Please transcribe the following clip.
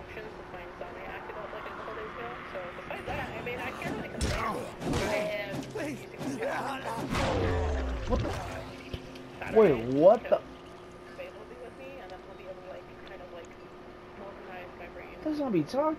functions to find insomnia acted up like a couple days ago. So besides that, I mean, I can't really complain. I am using What the? Wait, what the? Does zombie talk?